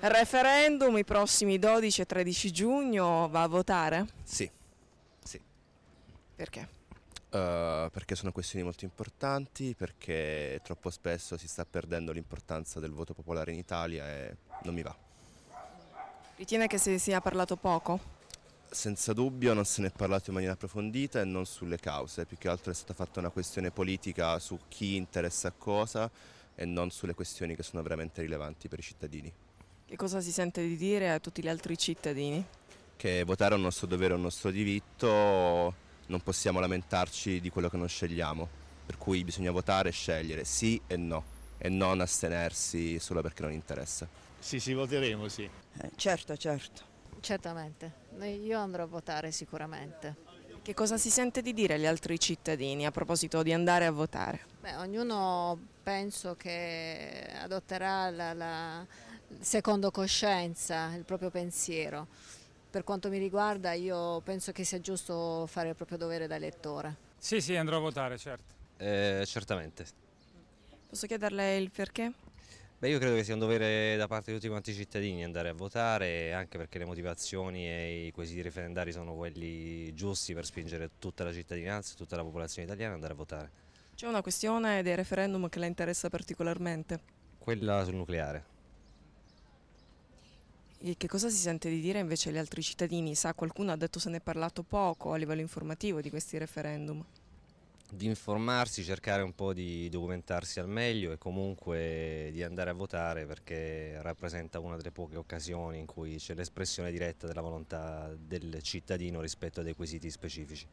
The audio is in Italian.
Referendum i prossimi 12 e 13 giugno va a votare? Sì, sì. Perché? Uh, perché sono questioni molto importanti, perché troppo spesso si sta perdendo l'importanza del voto popolare in Italia e non mi va. Ritiene che si sia parlato poco? Senza dubbio non se ne è parlato in maniera approfondita e non sulle cause, più che altro è stata fatta una questione politica su chi interessa a cosa e non sulle questioni che sono veramente rilevanti per i cittadini. Che cosa si sente di dire a tutti gli altri cittadini? Che votare è un nostro dovere, è un nostro diritto, non possiamo lamentarci di quello che non scegliamo, per cui bisogna votare e scegliere sì e no e non astenersi solo perché non interessa. Sì, sì, voteremo, sì. Eh, certo, certo. Certamente, io andrò a votare sicuramente. Che cosa si sente di dire agli altri cittadini a proposito di andare a votare? Beh, ognuno penso che adotterà la, la, secondo coscienza il proprio pensiero. Per quanto mi riguarda io penso che sia giusto fare il proprio dovere da elettore. Sì, sì, andrò a votare, certo. Eh, certamente. Posso chiederle il perché? Beh, io credo che sia un dovere da parte di tutti quanti i cittadini andare a votare, anche perché le motivazioni e i quesiti referendari sono quelli giusti per spingere tutta la cittadinanza, tutta la popolazione italiana ad andare a votare. C'è una questione dei referendum che la interessa particolarmente? Quella sul nucleare. Che cosa si sente di dire invece agli altri cittadini? Sa, qualcuno ha detto se ne è parlato poco a livello informativo di questi referendum di informarsi, cercare un po' di documentarsi al meglio e comunque di andare a votare perché rappresenta una delle poche occasioni in cui c'è l'espressione diretta della volontà del cittadino rispetto a dei quesiti specifici.